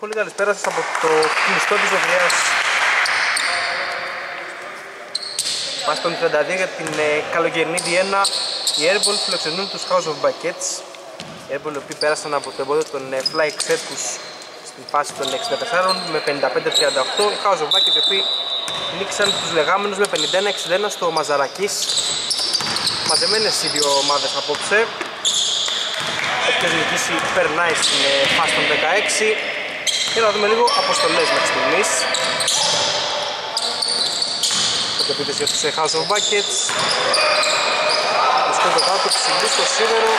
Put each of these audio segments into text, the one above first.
Πολύ καλησπέρα σας από το κλειστό της Ευρείας. Μας τον 32 για την ε, καλοκαιρινή Βιέννα. Οι Airball φιλοξενούν τους House of Buckets. Οι Airball οι οποίοι πέρασαν από το εμπόδιο των ε, Fly Exetus στην φάση των 64 με 55-38. Οι House of Buckets οι οποίοι νίκησαν τους λεγάμενους με 51-61 στο Μαζαρακής. Μαζεμένες οι δύο ομάδες απόψε. Όποιος νικήσει περνάει στην ε, φάση των 16. Και να δούμε λίγο αποστολές μέχρι στιγμής. Το επίθεση για τους House of Buckets. Βρισκόν το κάτω, ψηλή στο σίδερο.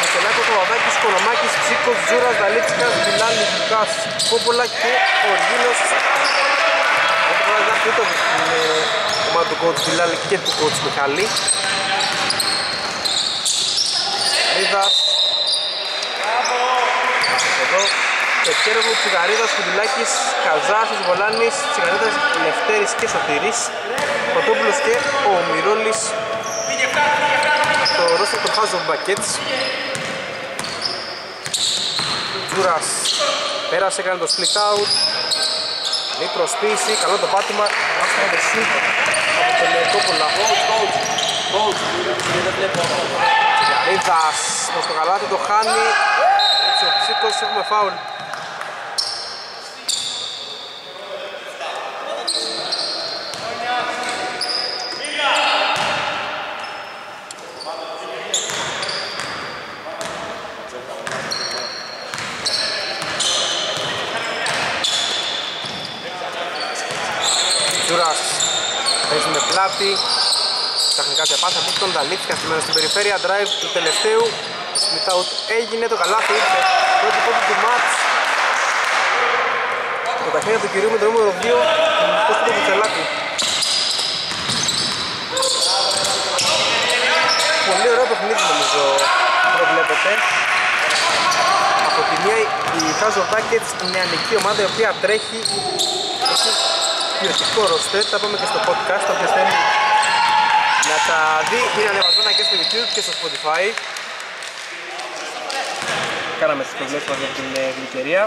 Μικελάκος, Κοβαδάκης, Κονομάκης, Ψίκος, Τζούρας, Δαλίτσικας, Βιλάλη, Λουκάς, Κόπολα και ο Γίλος. Αυτό το βράδυ αυτό το κομμάτι του coach Βιλάλη και του coach Μιχάλη. Ρίδας. Εδώ Πετκέρογλου, Τσιγαρίδας, Κουντουλάκης, Καζάσης, Βολάνης, Τσιγαρίδας, Λευτέρης και Σωτήρης, Κοτόπουλος και ο Μυρόλης στο ρόστο του House of Buckets. Τζούρας πέρασε, έκανε το split out. Καλή προσποίηση, καλό το πάτημα. Άσχημα το shoot από τον Κόπολα. Τσιγαρίδας προς το καλάθι το χάνει. Έτσι ο Ψίκος έχουμε φάουλ. Τζούρας παίζει με πλάτη Ψάχνει κάποια πάσα από τον Δαλίτσικα στην περιφέρεια. Drive του τελευταίου το split out έγινε το καλάθι ήρθε πρώτη πόντου του μάτς το ταχύνια του κυρίου με το νούμερο 2 του Κώστο του Τσελάκου πολύ ωραίο παιχνίδι νομίζω προβλέπετε από τη μία η House of Buckets είναι νεανική ομάδα η οποία τρέχει ποιοτικό ροστερ, τα πούμε και στο podcast, όποιος θέλει να τα δει, είναι ανεβασμένα και στο YouTube και στο Spotify. Κάναμε τις προβλέψεις μας για την ε, γλυκερία.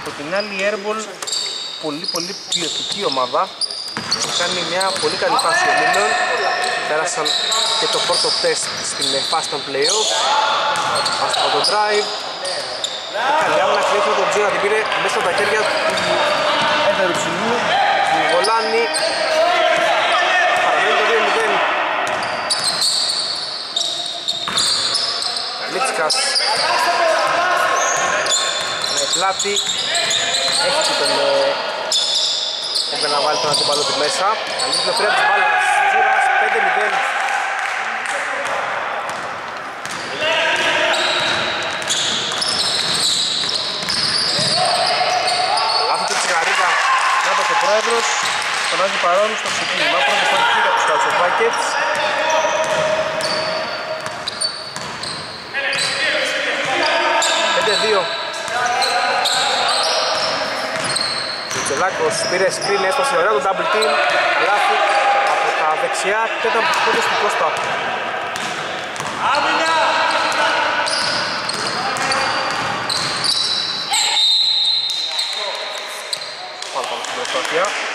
Από την άλλη η Airball, πολύ πολύ ποιοτική ομάδα. Κάνει μια πολύ καλή φάση ομίλων. Πέρασαν και το πρώτο τεστ στην ε, φάση των play-off. Από το drive, Καλή άμυνα κλείσε τον Τζίνα, την πήρε μέσα από τα χέρια του έδερου ψηλού, του Βολάνη. Παραμένει το 2-0. Καλίτσικας. Με πλάτη. Έχει και τον... Έπρεπε να βάλει τον αντιπάλο του μέσα. Καλή πληροφορία της μπάλας. Τζίρας 5-0. πρόεδρος φωνάζει παρόν στο ξεκίνημα. Πρώτη φορική για τους House of Buckets. Πέντε δύο. Τσελάκος πήρε screen, έσπασε ωραία το double team. Λάθη από τα δεξιά και ήταν πρώτος του Κώστα. Άμυνα! προσπάθεια.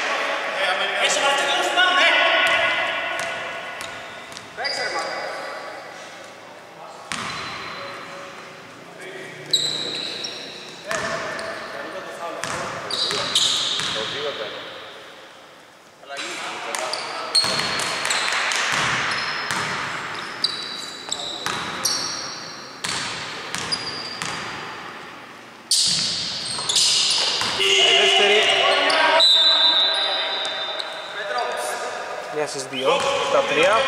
στις 2, στα 3.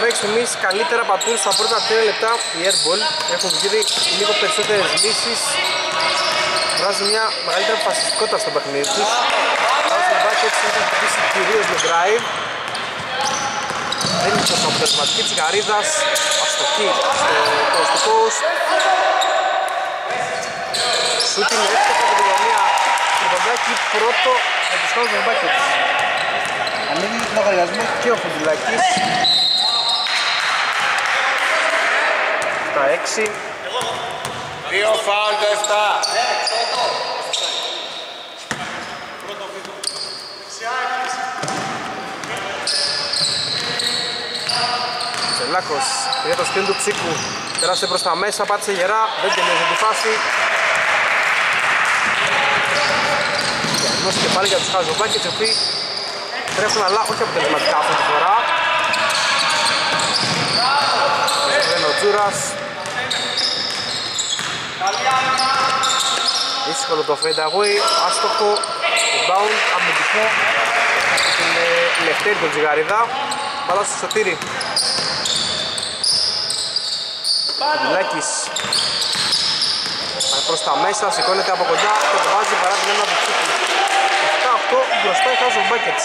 Μέχρι στιγμής καλύτερα πατούν στα πρώτα 3 λεπτά οι airball έχουν βγει λίγο περισσότερες λύσεις. Βγάζουν μια μεγαλύτερη αποφασιστικότητα στο παιχνίδι τους. Βάζουν buckets έχουν χτυπήσει κυρίως με drive. Δεν είναι τόσο αποτελεσματική Τσιγαρίδας αστοχή στο coast to coast Σούτιν εύκολα από την γωνία Τριποντάκι πρώτο με τους χώρους Buckets Ανοίγει τον λογαριασμό και ο Φουντουλάκης Τα 6 Δύο φάουλ το 7. Τσελάκος πήρε το σκριν του Ψίκου Πέρασε προς τα μέσα, πάτησε γερά, δεν τελείωσε τη φάση. Διαγνώστηκε πάλι για τους Χαζομπάκες οι οποίοι τρέχουν αλλά όχι αποτελεσματικά αυτή τη φορά. Βγαίνει ο Τζούρας Δύσκολο το fade away, άστοχο, rebound, αμυντικό. Την ε, Λευτέρη τον Τζιγαρίδα. Μπάλα στο Σωτήρι. Βιλάκης Πάει προς τα μέσα, σηκώνεται από κοντά και το βάζει παρά την ένα του Τσίκου 7-8 μπροστά η House of Buckets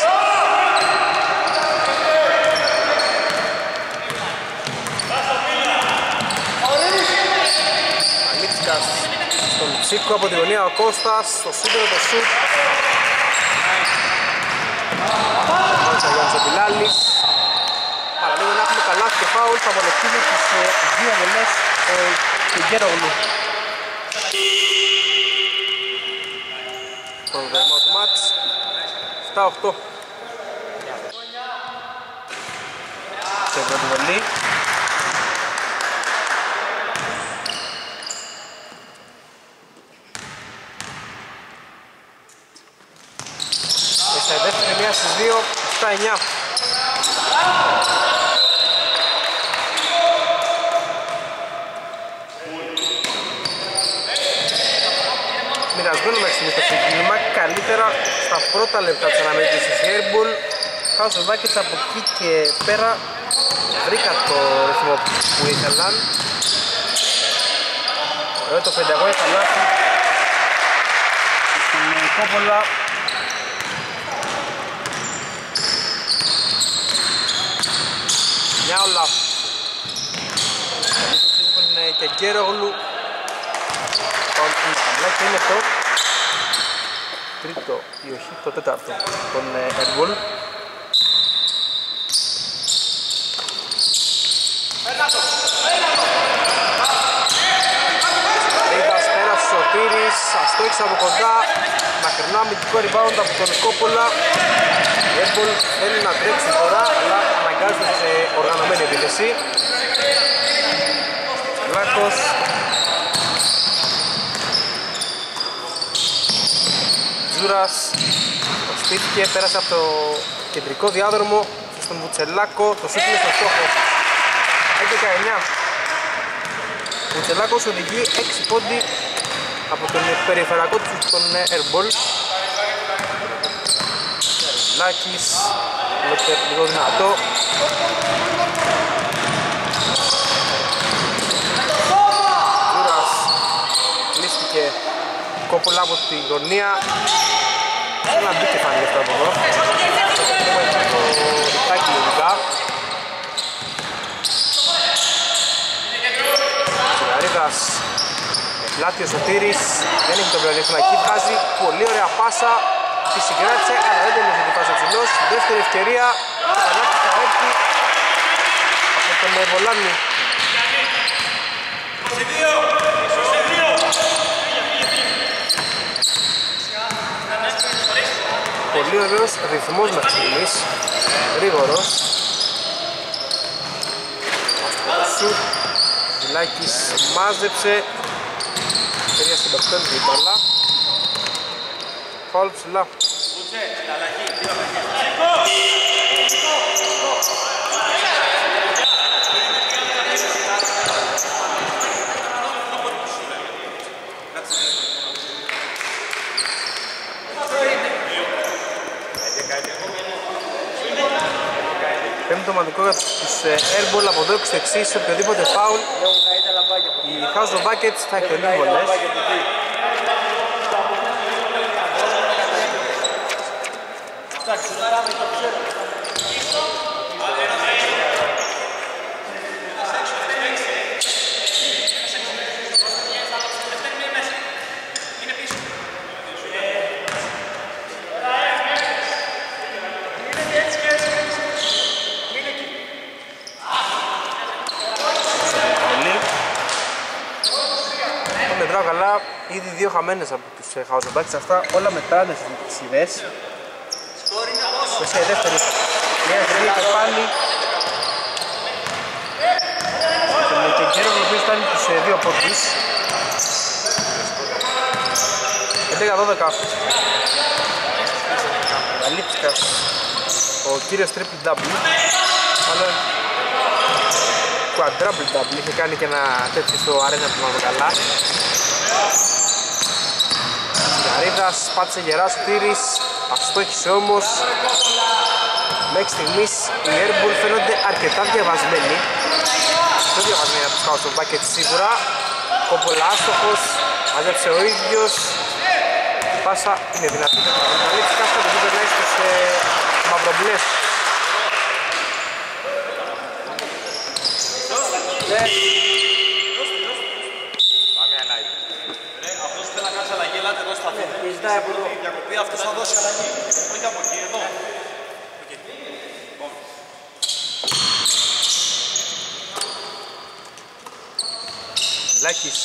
στον Τσίκο από τη γωνία. Ο Κώστας στο σύντερο το σουτ. Μάλιστα Γιάννης ο Πιλάλης Παραλίγο να έχουμε καλά και φάουλ. Θα βολευτεί τις ε, δύο βολές ε, του Γκέρογλου Το δέμα του μάτς. 7-8 Σε πρώτη βολή Μέσα η δεύτερη μία στις 2, 7-9 μοιρασμένο μέχρι στιγμής το ξεκίνημα καλύτερα στα πρώτα λεπτά της αναμέτρησης Airball House of Buckets από εκεί και πέρα. Βρήκα το ρυθμό που ήθελαν. Ωραίο το πενταγώνα καλάθι στην Κόπολα Μια όλα είναι και Γκέρογλου. Πάουν είναι χαμηλά και είναι το τρίτο ή όχι, το τέταρτο. Των Airball Ρίγας πέρασε ο Σωτήρης, αστόχησε από κοντά. Μακρινά αμυντικό rebound από τον Κόπολα. Η Airball θέλει να τρέξει τώρα αλλά αναγκάζεται σε οργανωμένη επίθεση. Λάκος Τζούρας. Προσπίθηκε, πέρασε από το κεντρικό διάδρομο στον Βουτσελάκο, το σούτ είναι στο στόχο. 11-19 Βουτσελάκος οδηγεί 6 πόντι από τον περιφερειακό του στον Airball. Λάκης, λίγο δυνατό Τζούρας κλείστηκε κόπολα από τη γωνία Θέλω να μπει και φάνηκε αυτό από εδώ Το ριχάκι λογικά Τσιγαρίδας με πλάτη ο Σωτήρης δεν έχει τον πλεονέκτημα εκεί βγάζει πολύ ωραία πάσα τη συγκράτησε αλλά δεν τελείωσε την πάσα ψηλός. Δεύτερη ευκαιρία το καλάθι θα έρθει από τον Βολάνη Πολύ ωραίος ρυθμός μέχρι στιγμής, γρήγορος. Σουτ, Ζηλάκης μάζεψε, παιδιά στην παπτέλη την μπαλά. Φάουλ ψηλά. Πέμπτο ομαδικό για τους ε, airball από εδώ και εξής σε οποιοδήποτε φάουλ η House of Buckets θα έχει λίγο βολές Ήδη δύο χαμένες από τους ε, Χάουσεμπακ. Αυτά όλα μετά ναι, τι σειρέ σειρές. Σε δεύτερη. Μια δύο και πάλι. Με τον κύριο ο οποίος κάνει τους ε, δύο πόντους. 11-12. Αλήψικας ο κύριος triple double. Μάλλον quadruple double. Είχε κάνει και ένα τέτοιο στο αρένα που θυμάμαι καλά. Γαρίδας πάτησε γερά ο Τύρης. Αστόχησε όμως. Μέχρι στιγμής οι Airbull φαίνονται αρκετά διαβασμένοι. Πιο διαβασμένοι από τους House of Buckets σίγουρα. Κόμπολα άστοχος. Μαζέψε ο ίδιος. Η πάσα είναι δυνατή για τον Αλέξη Κάστα που περνάει στους ε, μαυρομπλές. Πάμε αλλαγή. Αυτός θέλει να κάνει αλλαγή, ελάτε εδώ στα Και ζητάει από εδώ. Διακοπή, αυτός θα δώσει αλλαγή. Όχι από εκεί, εδώ. Λάκης.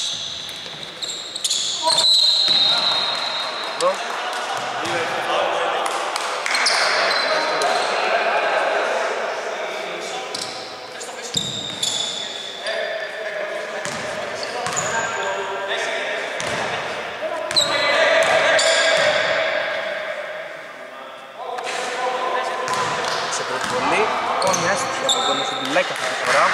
Εδώ. Σε πρώτη βολή. Ακόμα μια άστοχη από εδώ με φιντουλάκι αυτή τη φορά.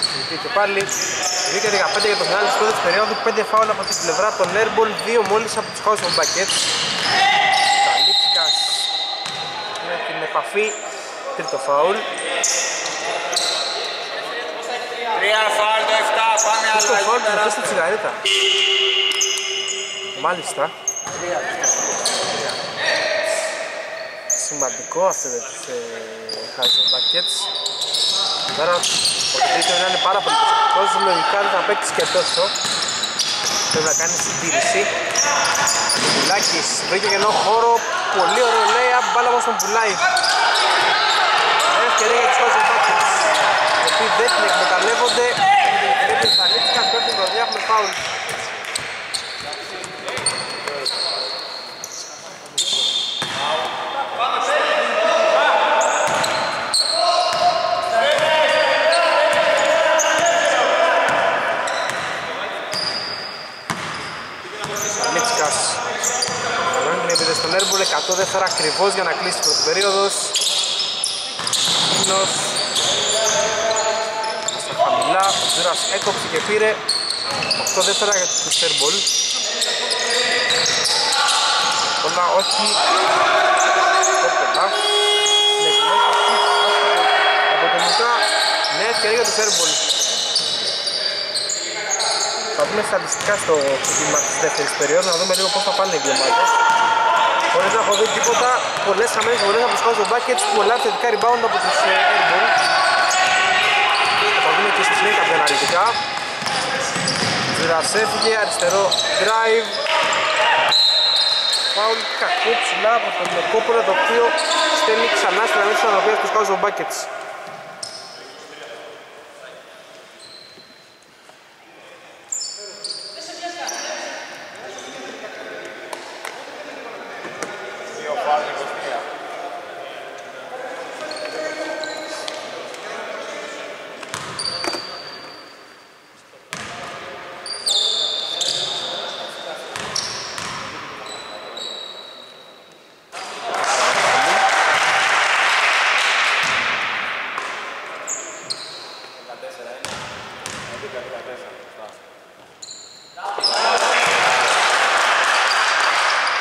Συνεχίζει και πάλι. 2-15 για το φινάλι της πρώτης περίοδου. 5 φάουλ από την πλευρά των Airball, 2 μόλις από τους House of Buckets. Καλίτσικας με την επαφή. Τρίτο φάουλ. Τρία φάουλ το 7, πάμε Τρίτο αλλαγή. φάουλ του περάστε. στη τσιγαρίτα. Μάλιστα. Σημαντικό αυτό για τους ε, House of Buckets. Τώρα ο τρίτο είναι να είναι πάρα πολύ προσεκτικός, λογικά δεν θα παίξεις και τόσο. Πρέπει να κάνεις συντήρηση. Πουλάκης βρήκε κενό χώρο, πολύ ωραίο λέει, μπάλα όμως τον πουλάει. Ωραία ευκαιρία για τους House of Buckets, οι οποίοι δεν την εκμεταλλεύονται. Δεν την Θαλίτσικας, πρέπει την βραδιά έχουμε φάουλ. Μίτσικας Καλώνει την επίδεση στον Airball 100 δεύτερα ακριβώς για να κλείσει την πρώτη περίοδος. Μίνος. Στα χαμηλά, ο Τζούρας έκοψε και πήρε. 8 δεύτερα για τους Airball Πολλά όχι. Κόπολα Συνεχιζόμενη από το Μουκά Νέα ευκαιρία για τους Airball θα δούμε στατιστικά στο ξεκίνημα της δεύτερης περίοδου, να δούμε λίγο πώς θα πάνε οι δύο ομάδες. Χωρίς να έχω δει τίποτα, πολλές χαμένες βολές από τους House of Buckets, πολλά θετικά rebound από τους ε, Airball. Θα δούμε και στη συνέχεια πιο αναλυτικά. Ζουρας έφυγε, αριστερό drive. Φάουλ κακό ψηλά από τον Κόπολα, το οποίο στέλνει ξανά στην γραμμή της αναπίας τους House of Buckets. Δύο φάουλ 21.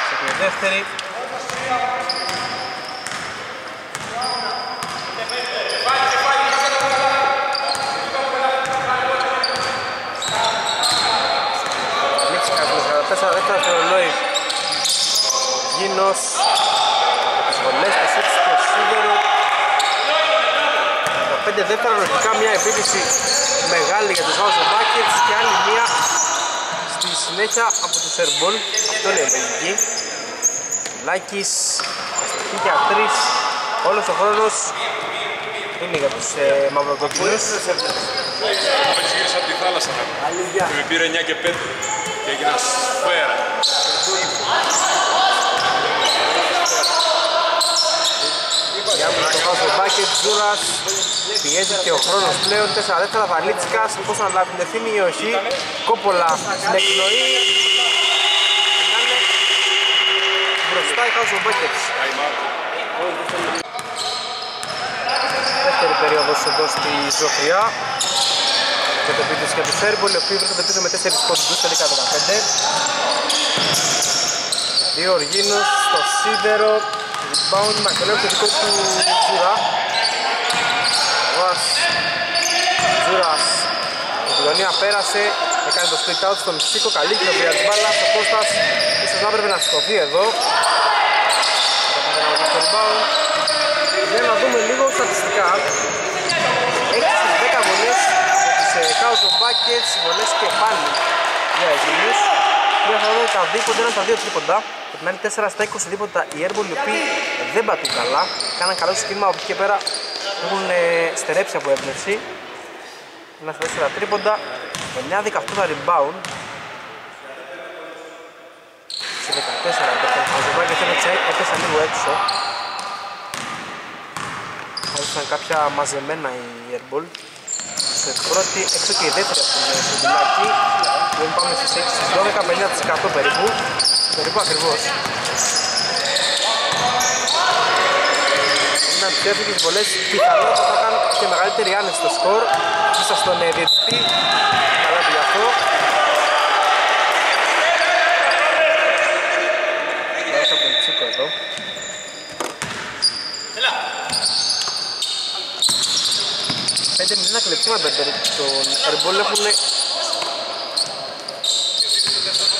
Σε τη δεύτερη. Μίτσικας με 44 δεύτερα στο ρολόι. Ο Γίνος με τις βολές, το σούτ στο σίδερο. 15 δεύτερα λογικά μια επίθεση μεγάλη για τους House of Buckets και άλλη μια στη συνέχεια από τους airball. Αυτό είναι η λογική. Λάκης, αστοχή για τρεις. Όλος ο χρόνος. Είναι για τους ε, μαυροκοκκίνους. Μόλις γύρισα από τη θάλασσα και με πήρε 9 και 5 και έγινα σφαίρα. Για να το βάζω μπάκετ, Τζούρας, πιέζει και ο χρόνος πλέον, 4 δεύτερα, Βαλίτσικας, πώς να λάβει την ευθύνη ή όχι, Κόπολα στην εκπνοή, 5,000 buckets. Δεύτερη περίοδος εδώ στη Ζωφριά για τον Πίτρος και τον Φέρμπολ, οι οποίοι βρίσκονται πίσω με 4 πόντους, 11-15. Δύο οργίνους στο σίδερο, rebound μακελέου το δικό του Τζούρα. Βας Τζούρας, η Βιλονία πέρασε, έκανε το split out στον Σίκο καλή κοινοβουλία της μπάλας, ο Κώστας ίσως να έπρεπε να σηκωθεί εδώ, Έκανε το rebound. Για να δούμε λίγο στατιστικά. 6 στις 10 βολές για τις ε, House of Buckets, βολές και πάλι για εκείνους. Μία θα δούμε τα δίποτα, ένα τα δύο τρίποντα. Από την άλλη 4 στα 20 δίποτα οι Airball οι οποίοι δεν πατούν καλά. Κάναν καλό συγκίνημα από εκεί και πέρα έχουν ε, στερέψει από έμπνευση. Ένα στα 4 τρίποντα, 9-18 τα rebound. Σε 14 από τον House of Buckets έπαιξε- έπεσαν λίγο έξω. Άρχισαν κάποια μαζεμένα οι airball. Σε πρώτη, έξω και η δεύτερη από την Σουντουλάκη. Δεν πάμε στις 6, στις 12, 50% περίπου. Περίπου ακριβώς. Είναι αντιθέτω τις βολές πιθανότατα θα κάνουν και μεγαλύτερη άνεση στο σκορ. Μέσα στον ε, διαιτητή. Καλά πήγε αυτό. Βάζω από τον Τσίκο εδώ. Πέντε μηνύνα κλεψίματα τον Airball έχουν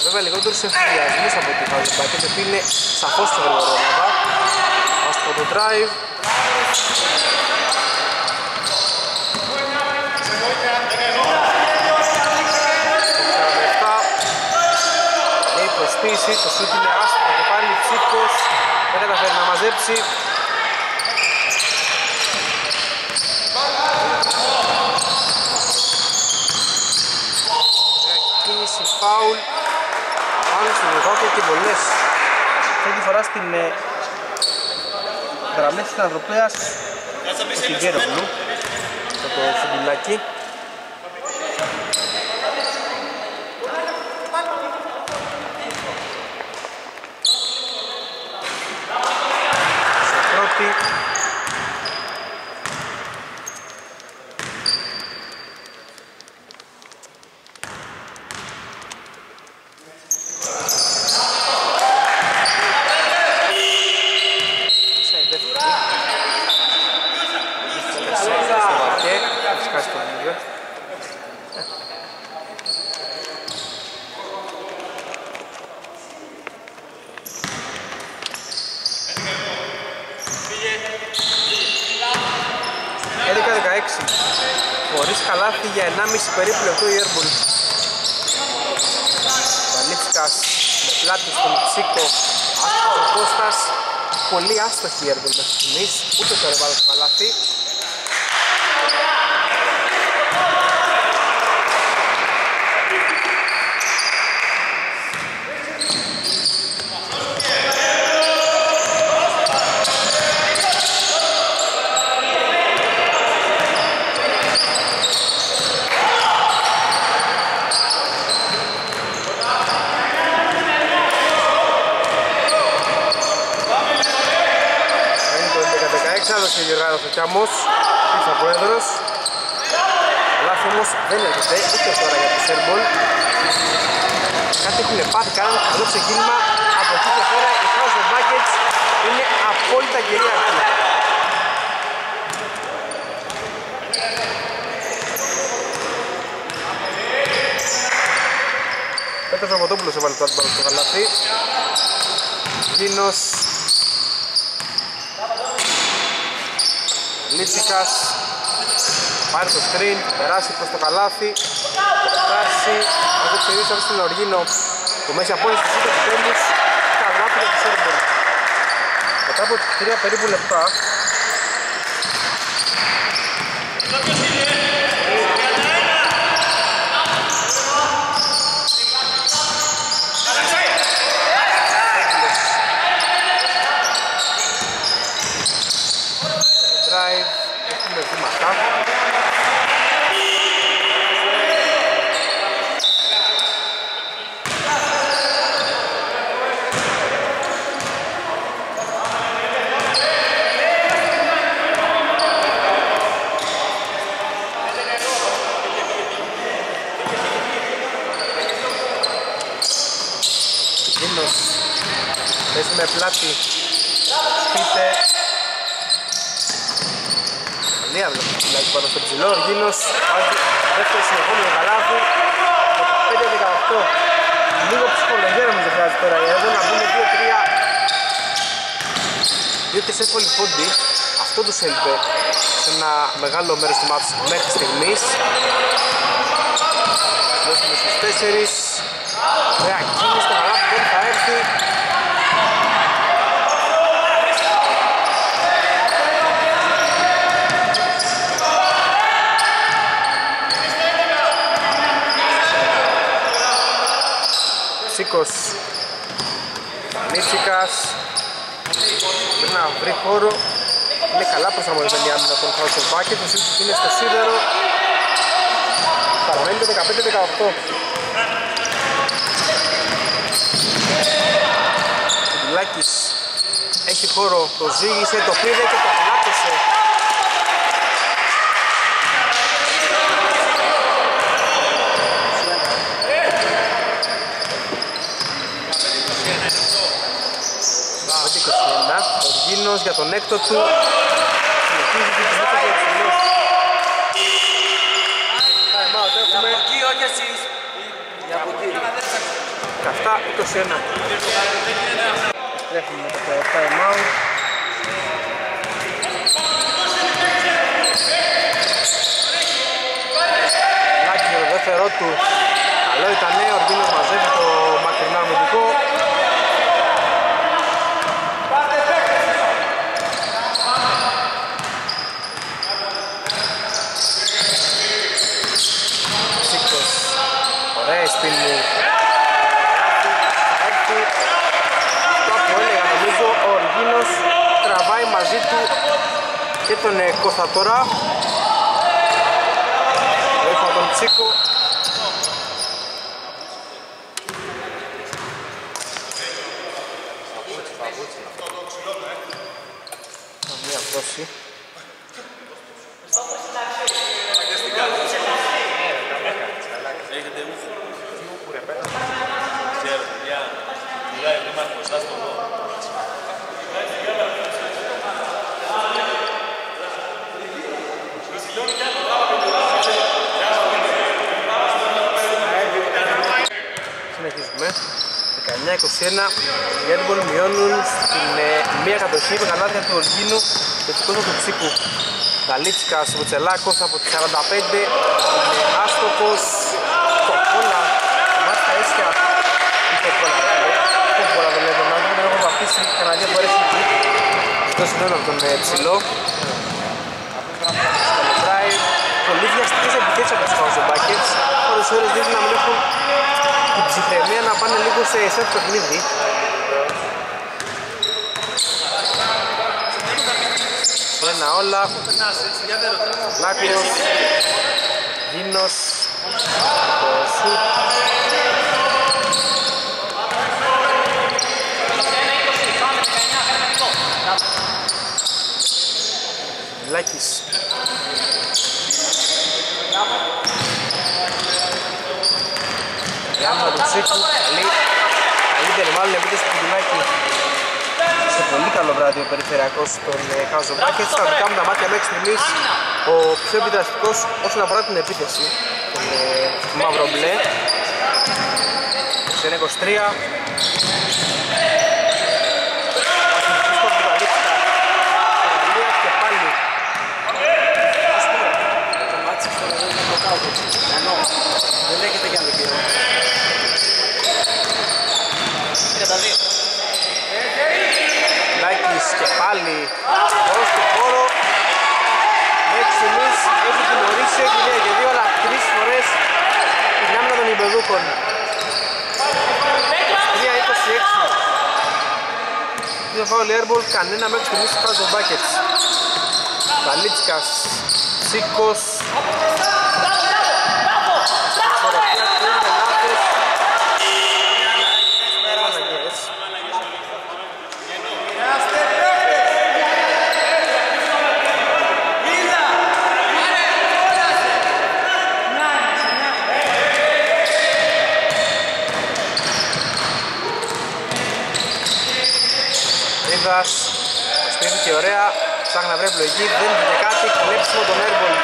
βέβαια λιγότερους εμφυδιασμούς από τη House Bucket γιατί είναι σαφώς πιο γρήγορα ομάδα από το drive. Λέει προσποίηση, το σούτ είναι άστοχο και πάλι Τσίκος δεν καταφέρει να μαζέψει κίνηση φάουλ. Πάνω στην Ιωβάκο και πολλές αυτή τη φορά στην ε, γραμμή της Ανθρωπέας ο Κιγέρογλου από το φουντουλάκι σε πρώτη Ίσα η δεύτερη. Ίσα στο βαρκέ, έχει χάσει τον ίδιο. Έρικα 16. Χωρίς καλάθι για 1,5 περίπου λεπτό η Airball. Βαλίτσικας με πλάτη στον Τσίκο. Άστοχος ο Κώστας. Πολύ άστοχη η Airball μέχρι στιγμής. Ούτε τώρα βάλω το καλάθι. Aprovechamos. Λίτσικας πάρει το screen, περάσει προς το καλάθι. Φτάσει. Από το από στην Οργίνο το μέση απόλυσης του Σίτου τέλους καλά για της Σέρμπορ μετά από τρία περίπου λεπτά drive, έχουμε βήματα. Γίνος, παίζει με πλάτη, σπίτε, Πολύ αύριο φυλάκι πάνω στο ψηλό. Ο Γίνος βάζει δεύτερο συνεχόμενο καλάθι. 15-18. Λίγο ψυχολογία νομίζω χρειάζεται τώρα η Εύω να μπουν 2-3. Διότι σε εύκολη πόντι αυτό τους έλειπε σε ένα μεγάλο μέρος του μάτς μέχρι στιγμής. Δώσουμε στους 4. Ωραία κίνηση, το καλάθι δεν θα έρθει. Σίκος Μίτσικας Πρέπει να βρει χώρο. Είναι καλά προσαρμοσμένη η άμυνα των House of Bucket Ο Σίκος είναι στο σίδερο. Παραμένει το 15-18 Κουδουλάκης έχει χώρο, το ζήγησε, το πήρε και το κλάτωσε Ο Γίνος για τον έκτο του. Συνεχίζει την κινήτα για ψηλός Time out έχουμε Εκεί, όχι εσείς. για από εκεί 7-21 Επιστρέφουμε με το time out. Λάκη για το δεύτερό του. Καλό ήταν, ο Γίνος μαζεύει το μακρινά αμυντικό Σίκος Ωραία σπίνη Θα έρθει Αυτό που έλεγα νομίζω ο Οργίνος τραβάει μαζί του και τον ε, Κώστα τώρα Βοήθεια τον Τσίκο Θα μία δόση Έχετε ούφο. Ξέρω, παιδιά. Μιλάει βρήμα μπροστά στο δω. Συνεχίζουμε. 19-21. Οι Red Bull μειώνουν στην ε, μία κατοχή με καλάθια του Οργίνου και τους κόσμους του Ψίκου. Καλίτσικας, Βουτσελάκος από τις 45. Είναι άστοχος. Κοκόλα. Μάτια ίσια. Η Κοκόλα. Κοκόλα δεν λέω να δεν έχω βαφήσει κανένα δύο φορές στην κλικ. Ζητώ συγγνώμη από τον ε, ψηλό. Μετράει πολύ βιαστικές επιθέσεις από τους House of Buckets. Ώρες ώρες δείχνουν να μην έχουν την ψυχραιμία να πάνε λίγο σε εσέτ παιχνίδι. Στο ένα όλα, Λάκος, Γίνος, το σουτ. Λάκης. Η άμυνα του Τσίκου, καλή, καλύτερη μάλλον επίθεση του Κουδουνάκη. Σε πολύ καλό βράδυ ο περιφερειακός των House of Buckets. Θα δικά μου τα μάτια μέχρι στιγμής ο πιο επιδραστικός όσον αφορά την επίθεση. Τον ε, μαύρο μπλε. Σε 23. και πάλι προς το χώρο. Μέχρι έχει τιμωρήσει όχι μία και δύο, αλλά τρεις φορές την άμυνα των Ιμπεδούκων. 3-26. Δύο φάουλ airball, κανένα μέχρι στιγμής στους Μπάκετς. Βαλίτσικας, Τσίκος, στήθηκε ωραία, ψάχνει να βρει επιλογή, δεν είχε κάτι, κλέψιμο τον Airball.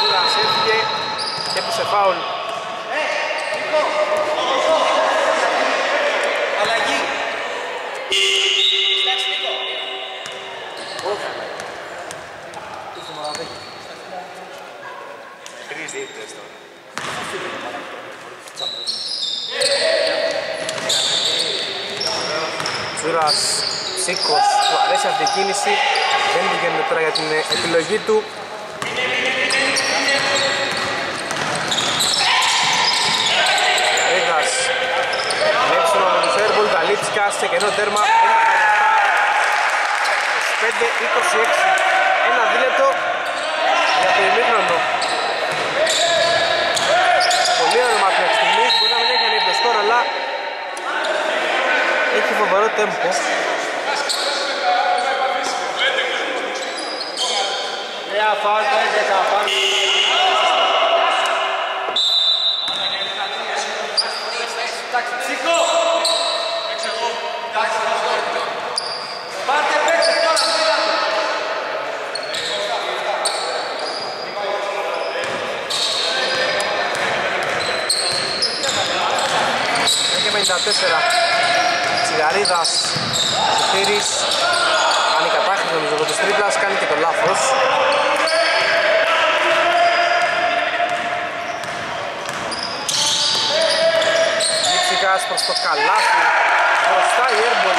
Ρίδας έφυγε και έπεσε φάουλ. Τρεις δίπλες τώρα. Τσούρας, Σίκος, του αρέσει αυτή η κίνηση, δεν πηγαίνεται τώρα για την ε, επιλογή του. Ρίγας, Λέξιμο με τους Airball, Γαλίτσικα σε κενό τέρμα, 25-26, ένα δίλεπτο για το ημίχρονο. Πολύ ωραίο μάτι μέχρι στιγμής, μπορεί να μην έχει ανέβει το σκορ, αλλά έχει φοβερό τέμπο. Τρία φάουλ το 11 πάνω. και 54 Τσιγαρίδας Σωτήρης κάνει κατάχρηση νομίζω από της τρίπλας κάνει και το λάθος Λίψικας προς το καλάθι. Μπροστά η Airball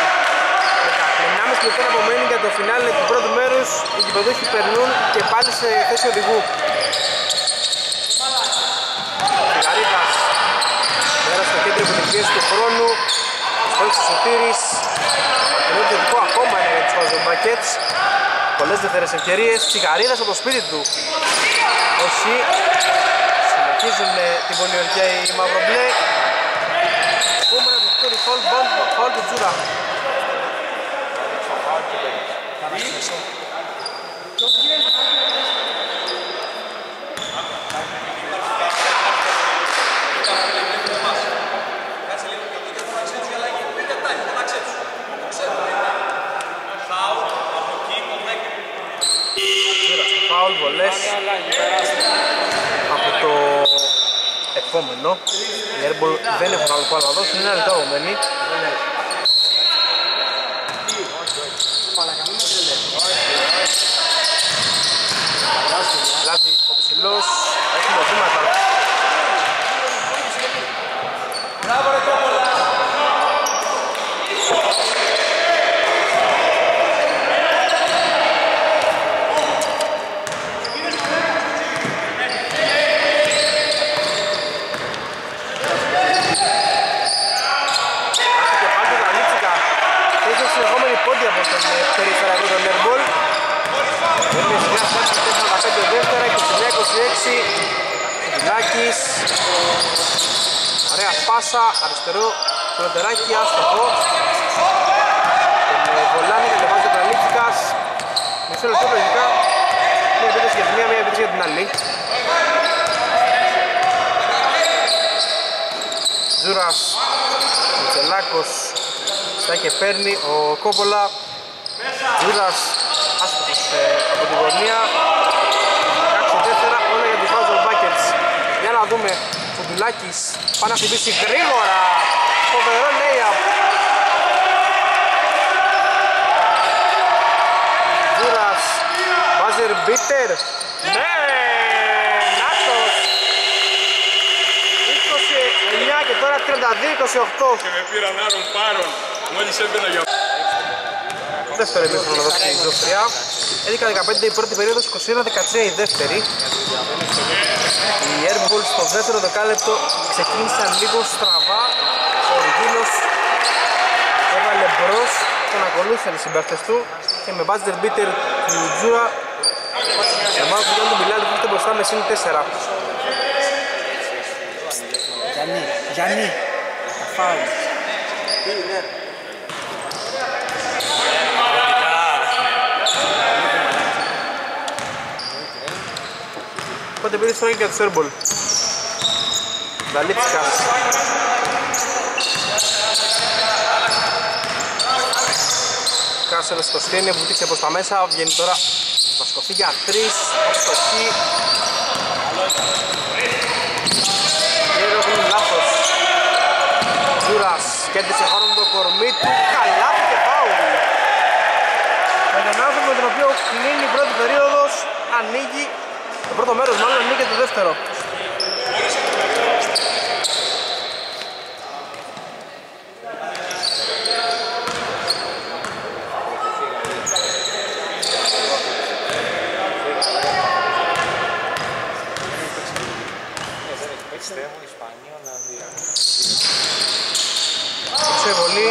με 1,5 λεπτό απομένει για το φινάλι του πρώτου μέρους. Οι κυπεδούχοι περνούν και πάλι σε θέση οδηγού. Τσιγαρίδας Πέρα στο κέντρο που την πίεση του χρόνου. Στόχος ο Σωτήρης. Μακρινό τελικό ακόμα είναι για τους Χαζομπακέτς Πολλές δεύτερες ευκαιρίες. Τσιγαρίδας από το σπίτι του. Όχι. Συνεχίζουν ε, την πολιορκία οι μαυρομπλέ Πούμε να του πει φόλ φόλ του Τζούρα. Τζούρα στο φάουλ, βολές από το επόμενο. οι Airball δεν έχουν άλλο πάνω να δώσουν, είναι ένα λεπτό αγωμένοι Λάζει ο ψηλός, έχουμε βήματα Άρχισε και πάλι το Γαλίτσικα Είχε συνεχόμενη πόντι από τον ε, περιφερειακό τον Airball Είναι σιγά σιγά 4-15 δεύτερα, 29-26 Κουδουλάκης Ωραία πάσα, αριστερό Φροντεράκι, άστοχο. Τον ε, βολάνι κατεβάζει ο Γαλίτσικας Μισό λεπτό λογικά. Μια επίθεση για τη μία, μια επίθεση για την άλλη. Ζούρας Μητσελάκος Στα και παίρνει ο Κόπολα. Τζούρας άσπρος ε, από τη γωνία. 6-4 όλα για τη House of Buckets. Για να δούμε Φουντουλάκης πάει να χτυπήσει γρήγορα Φοβερό layup Τζούρας Buzzer beater Ναι Νάτος 29 και τώρα 32-28 Και με πήραν άρον πάρον. Μόλις έμπαινα για Δεύτερο ημίχρονο εδώ στην Ζωφριά. 11-15 η πρώτη περίοδος, 21-13 η δεύτερη. Οι Airballs στο δεύτερο δεκάλεπτο ξεκίνησαν λίγο στραβά. Ο Ριγίνος έβαλε μπρος τον ακολούθησαν οι συμπαίχτες του και με buzzer beater του Τζούρα ο Μάρκος Γιάννη του Μιλάλη που μπροστά με συν 4. Γιάννη, Γιάννη, τα φάουλ. Οπότε πήρε στο για του Σέρμπολ. Δαλίτσικας. Κάσερ στο σκρίνι, βουτήξε προς τα μέσα, βγαίνει τώρα θα σκοφεί για τρεις, αστοχή. Γέρο έχουν λάθος. Τζούρας κέρδισε χρόνο με το κορμί του, καλά και φάουλ. Με τον άνθρωπο με τον οποίο κλείνει η πρώτη περίοδος, ανοίγει το πρώτο μέρος μάλλον ανοίγει και το δεύτερο. Ξεβολή,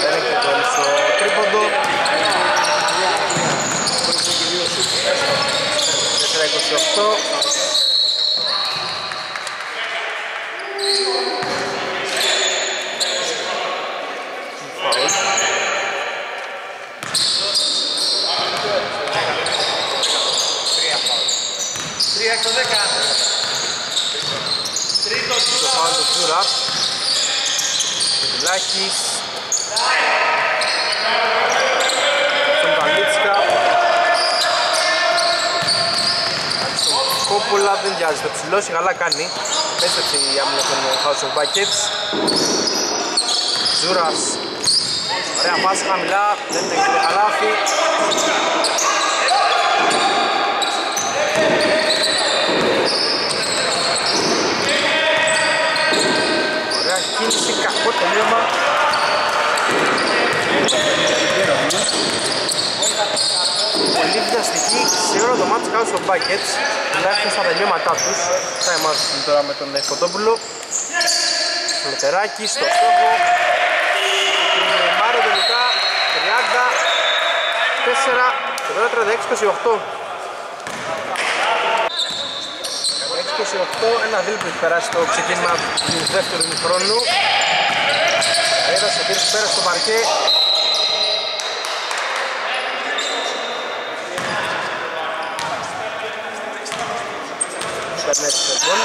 δεν έχει το στο τρίποντο. 4-28. Φάουλ. Τρία εκ των δέκα. Τρίτος Το φάουλ του Τζούρα. Κουλάκης. Στον Παλίτσκα. Κόπουλα δεν βιάζει, το ψηλώσει, καλά κάνει. Επέστρεψε η άμυνα των House of Buckets. Τζούρας. Ωραία πάση χαμηλά, δεν έχει το καλάθι. Ωραία κίνηση, κακό τελείωμα. Πολύ βιαστική σε όλο το μάτι House of Buckets, τουλάχιστον στα τελειώματά τους. Time out είναι τώρα με τον Κοντόπουλο. Λετεράκι στο στόχο. Την Μάριο τελικά 34 και τώρα 36-28. 36-28, ένα δίλ που έχει περάσει το ξεκίνημα του δεύτερου χρόνου. Έδωσε ο Πύρης πέρα στο παρκέ. Περνάει στο σερβόν.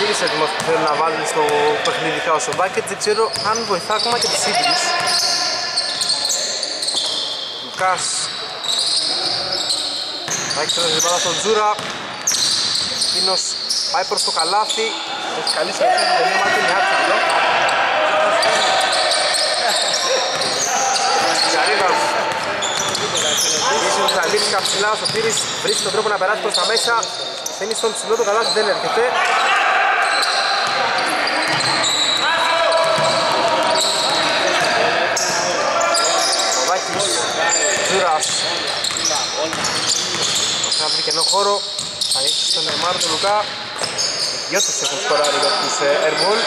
Λίγες έτοιμος που θέλουν να βάλουν στο παιχνίδι House of Bucket. Δεν ξέρω αν βοηθά ακόμα και τις ίδιες. Λουκάς θα έχει τώρα την μπάλα στον Τζούρα. Εκείνος πάει προς το καλάθι. Έχει καλή συνεργασία στην τελείωμα του είναι άτυχο. Ζαρίδας. Γύρισε ο Ζαλίτσικα ψηλά, ο Σωτήρης βρίσκει τον τρόπο να περάσει προς τα μέσα. Στέλνει στον ψηλό το καλάθι, δεν έρχεται. Ο Βάκης, Τζούρας. Θα βρει κενό χώρο. Θα ρίξει στον Μάρο του Λουκά. Οι δυο τους έχουν σκοράρει για τους ε, airball.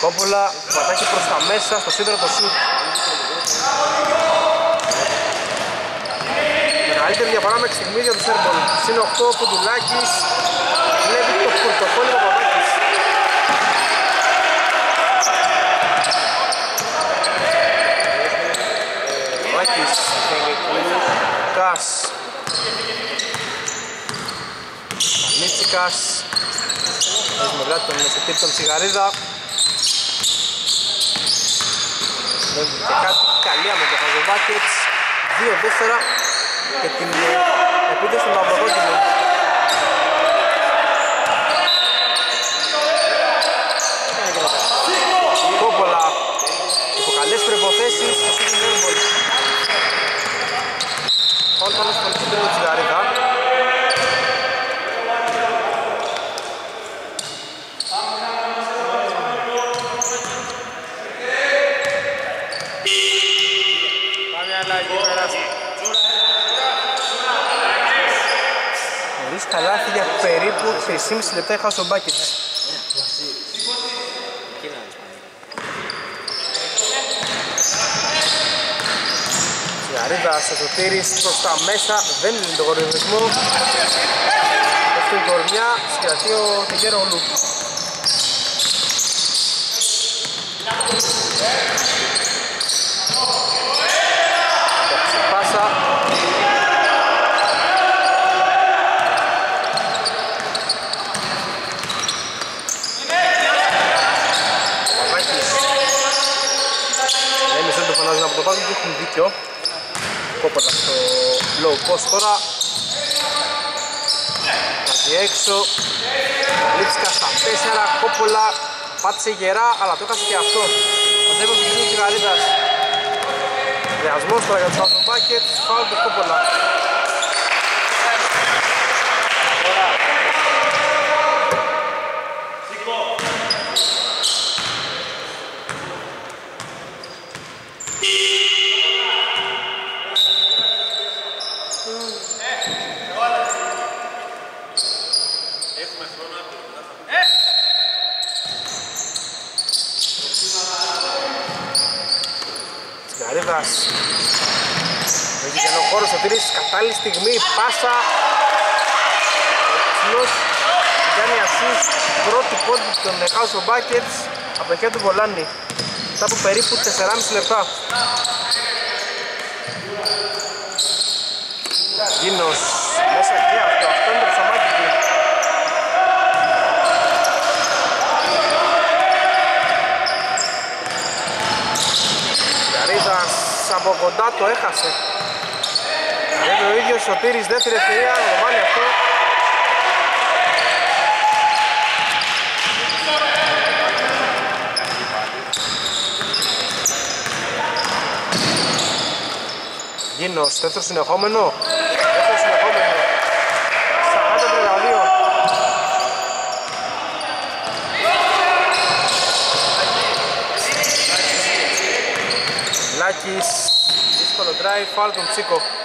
Κόπολα, πατάκι προς τα μέσα, στο σίδερο το σουτ. Μεγαλύτερη διαφορά μέχρι στιγμής για τους airball. Συν 8 ο Κουντουλάκης. Βλέπει το πορτοφόλι ο Παπάκης. Παπάκης. Κας. Μίτσικας Έχει με βλάτη τον μεσοτήρ τον Τσιγαρίδα Βλέπει και κάτι καλή με το Χαζοβάκετς Δύο δεύτερα και την ε, επίθεση του Μαυροκόκκινου καλάθι για περίπου 3,5 λεπτά είχα στον μπάκετ. Τσιγαρίδα στο σωτήρι προς τα μέσα, δεν είναι το γορυβρισμό. Αυτή η κορμιά συγκρατεί ο Τιγέρο Λου. Πάνω και έχουν δίκιο. Κόπολα στο low post τώρα. Βάζει έξω. Λίψκα στα 4. Κόπολα πάτησε γερά, αλλά το έχασε και αυτό. Ο Δέκος του Κινού Κιγαρίδας. Διασμός τώρα για τους Αυτομπάκετς. Φάουλ του Κόπολα. Τσιγαρίδας Έχει και ένα χώρο στο τρίς, κατάλληλη στιγμή, πάσα. Ο Ξυλός κάνει assist, πρώτη πόντη των House of Buckets από το χέρι του Βολάνη μετά από περίπου 4,5 λεπτά. Γίνος μέσα και αυτό, αυτό είναι το ψωμάκι του. Γαρίδας από κοντά το έχασε. Δεν ο ίδιος Σωτήρης δεύτερη ευκαιρία να το βάλει αυτό. Γίνος, δεύτερο συνεχόμενο. Δεύτερο συνεχόμενο. 40-32. Λάκης, δύσκολο drive, φάουλ τον Τσίκο.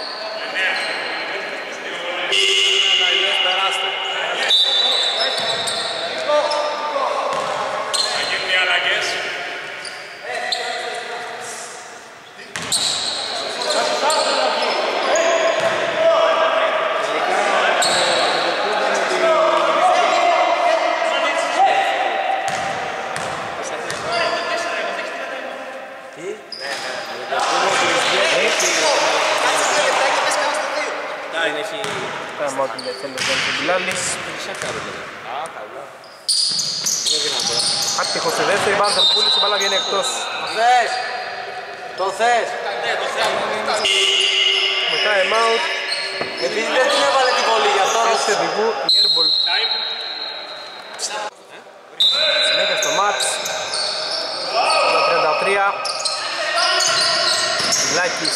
Θα γίνουν οι αλλαγές. Πάμε ό,τι δεν θέλει ο Μπιλάλης. Άτυχος στη δεύτερη, μπάλα τον πούλησε, η μπάλα βγαίνει εκτός. Το θες. Το θες. Με time out, Επειδή δεν την έβαλε την βολή γι' αυτό. θέση οδηγού, η airball. Συνέχεια στο μάτς. Το 33. Λάκης.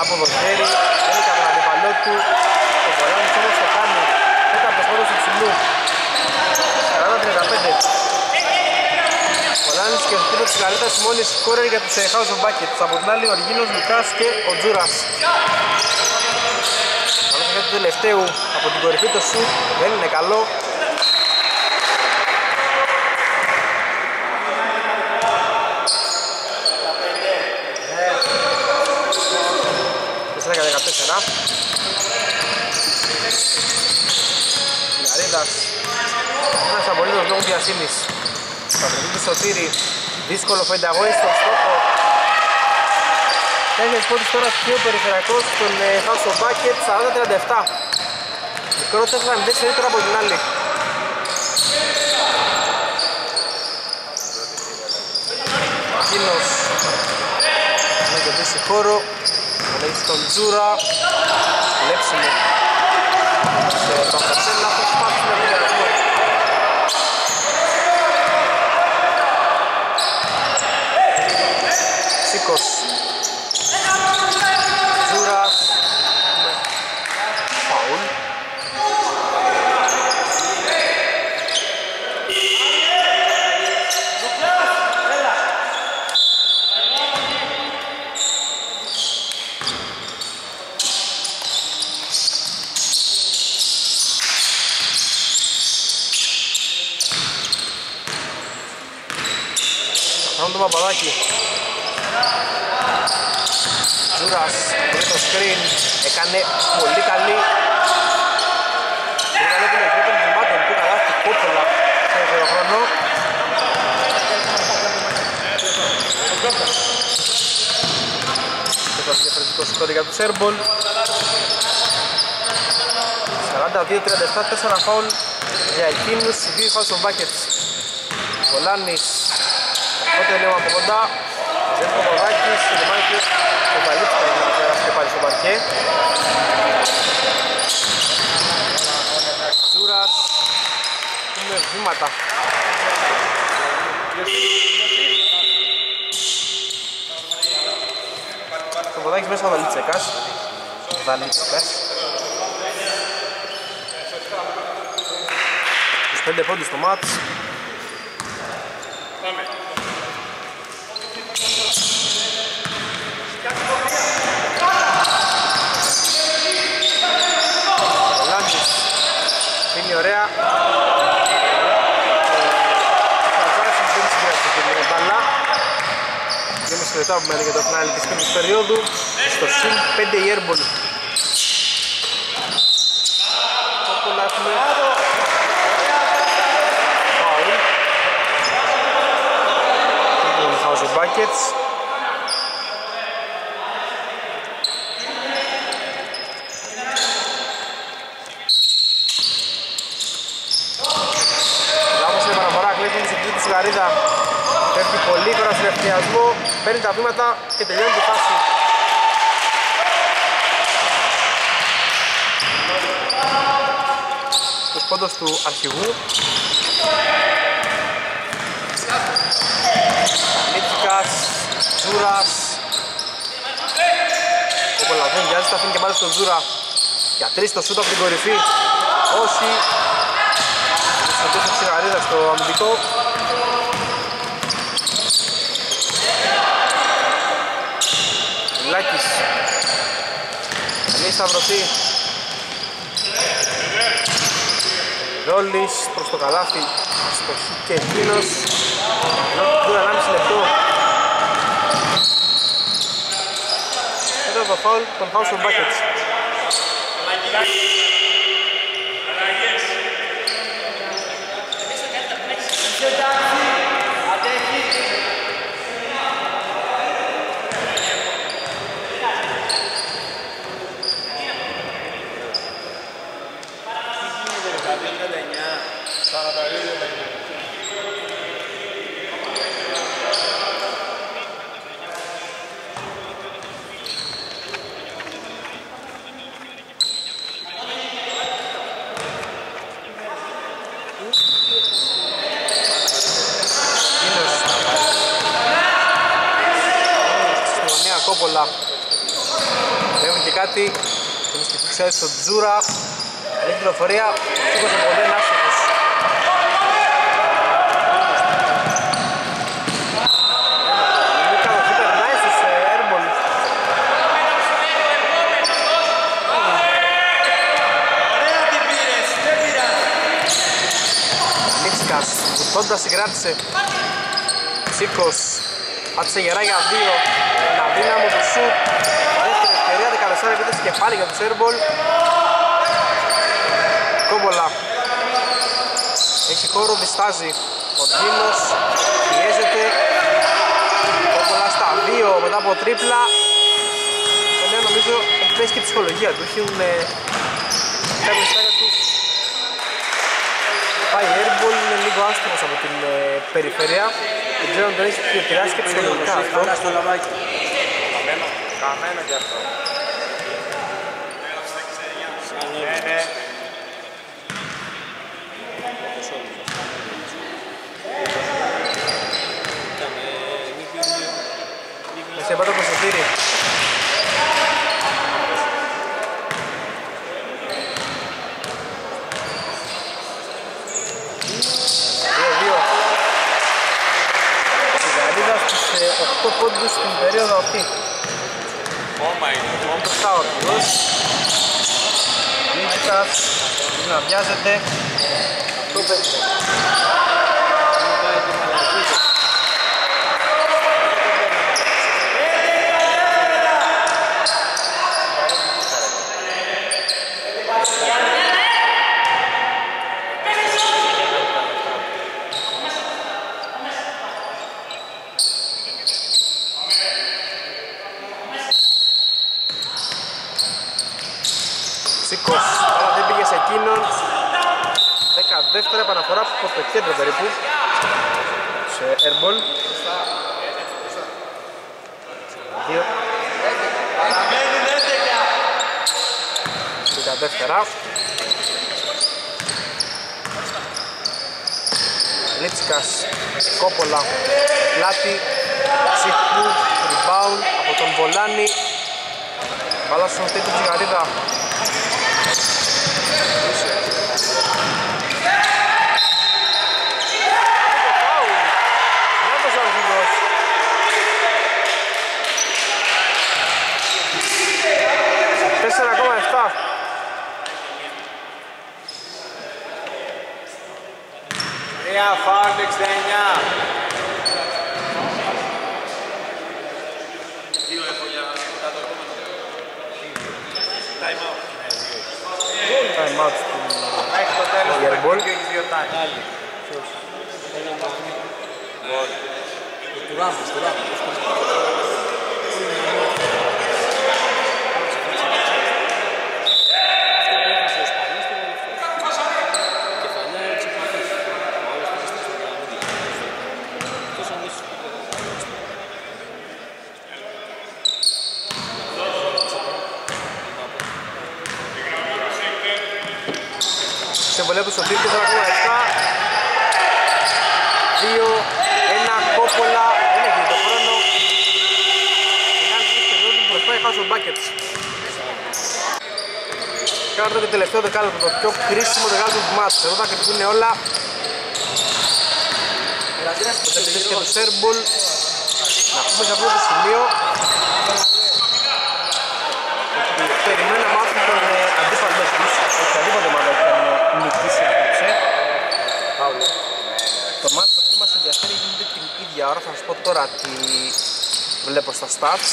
Ανάποδο χέρι, δεν κατά τον αντιπαλό του. Ο Βολάνης όμως το κάνει. Πέτα από το χώρο του ψηλού. 40-35. Βολάνης και ο τύπος της καλύτερας μόνης σκόρερ για τους ε, House of Buckets. Από την άλλη ο Αργίνος, Λουκάς και ο Τζούρας. Αλλά το του τελευταίου από την κορυφή το σου δεν είναι καλό. Τέσσερα για 14. Λαρίδας. Ένας απολύτως λόγω διασύνης. Πατρική του Σωτήρη. Δύσκολο φενταγόη στον στόχο. Τέσσερις πόντους τώρα πιο περιφερειακός στον ε, House of Bucket 40-37. Μικρό 4-4 τώρα από την άλλη. Εκείνος να κερδίσει χώρο. Ανέχει τον Τζούρα. Λέξιμο. Σε Παπασέλ να το σπάσει με διαδρασμό. Σίκος. Τζούρας. Φαουλ. Κάνω το παπαδάκι. Ζούρας πήρε το screen, έκανε πολύ καλή Πολύ καλή επιλογή των βημάτων του καλά του Κόπολα στο δεύτερο χρόνο Και το διαφορετικό σκόρ για τους Airball 42-37, 4 φάουλ για εκείνους, 2 φάουλ στο buckets Βολάνης, οπότε λέω από κοντά. Ζεύκο Παπαδάκης, το λιμάνι του ο Βαλίτσκα για να περάσει και πάλι στο παρκέ Ζούρας, είναι βήματα Παπαδάκης μέσα ο Βαλίτσεκας Βαλίτσεκας 25 πόντους στο μάτς Λάντζης είναι ωραία Φραζάρης δεν συγκράτησε την μπάλα Δύο μισή λεπτά που μένει για το φινάλι της πρώτης περίοδου. Στο συν 5 η Airball Πολλά έχουμε Φάουλ Λοιπόν, House of Buckets Λάμος είναι παραφορά, κλείσουμε στην τρίτη σιγαρίδα Πέφτει πολύ γρήγορα στον ευθυνιασμό Παίρνει τα βήματα και τελειώνει τη φάση. Τους πόντος του αρχηγού. Μίτσικας, Ζούρας. Ο Πολαδόν βιάζει, τα αφήνει και πάλι στον Ζούρα. Για τρεις το σούτ από την κορυφή. Όχι Χρησιμοποιήσει τσιγαρίδα στο αμυντικό Λάκης Καλή σταυρωτή Ρόλης προς το καλάθι στο σουτ και εκείνος ενώ του 1,5 λεπτό. Εδώ το φάουλ των House of Buckets Γίνος Στην γωνία Κόπολα Έχουν και κάτι. Τον σκεφτεί ξέρεις στον Τζούρα Έχει πληροφορία. Σήκωσε πολύ ένα άστοχος Είναι κατοχή περνάει στους ε, Airball Μίτσικας βουτώντας συγκράτησε. Τσίκος πάτησε γερά για δύο. Ένα δύναμο το σουτ. Δεύτερη ευκαιρία 14 επίθεση και πάλι για τους Airball Κόμπολα. Έχει χώρο, διστάζει ο Γκίνος πιέζεται. Κόμπολα στα δύο μετά από τρίπλα. Το λέω νομίζω έχει πέσει και η ψυχολογία του έχουν κάποια στάγια του. Πάει η airball, είναι λίγο άστοχος από την ε, περιφέρεια. Δεν ξέρω αν τον έχει επηρεάσει και ψυχολογικά αυτό. Καλά στο λαβάκι. Καμένο κι αυτό. Ναι, ναι. Με σε πρώτο προσωπήρι. Δύο-δύο. Σιγαρίδα στους ε, 8 πόντους στην περίοδο αυτή. Вон постават плюс. Вижте аз, навяжете. Супер. 12 επαναφορά από το κέντρο περίπου. Σε airball. Δύο. Παραμένουν 11. 14. Λίτσικας, Κόπολα, Πλάτη, Σιχπού, rebound από τον Βολάνη. Μπάλα στον Τίτου Τζιγαρίδα. Φάουλ. Λάθος ο αρχηγός. Τέσσερα ακόμα εφτά. Τρία φάουλ το 69. Time out στην Μέχρι το τέλος του Για παιχνιδιού γκολ. έχεις δύο time. Του Ράμος, του Ράμος. σε βολεύει στο τύπο 4,7 2 1 κόπολα δεν έχει το χρόνο Μεγάλη της περίοδου που μπροστά χάσει ο Μπάκετς Κάτω και τελευταίο δεκάλεπτο το πιο κρίσιμο δεκάλεπτο του μάτς. Εδώ θα κρυφθούν όλα. Ο τελετής και το Σέρμπολ να πούμε σε αυτό το σημείο. Ότι περιμένουν να μάθουν τον ε, αντίπαλό τους όχι οποιαδήποτε ομάδα έχει να νικήσει απόψε το μάτς το οποίο μας ενδιαφέρει γίνεται την ίδια ώρα. Θα σας πω τώρα τι βλέπω στα stats